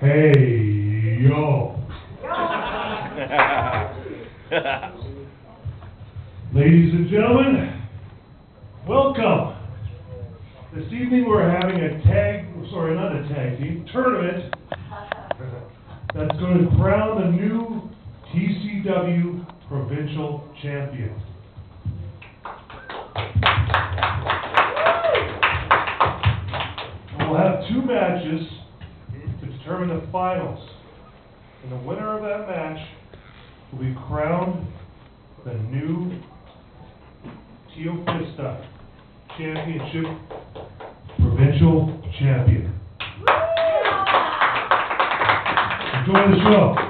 Hey, yo. Ladies and gentlemen, welcome. This evening we're having a tag, sorry, not a tag team, tournament that's going to crown the new TCW provincial champion. We'll have two matches determine the finals. And the winner of that match will be crowned the new Teofista Championship Provincial Champion. Enjoy the show.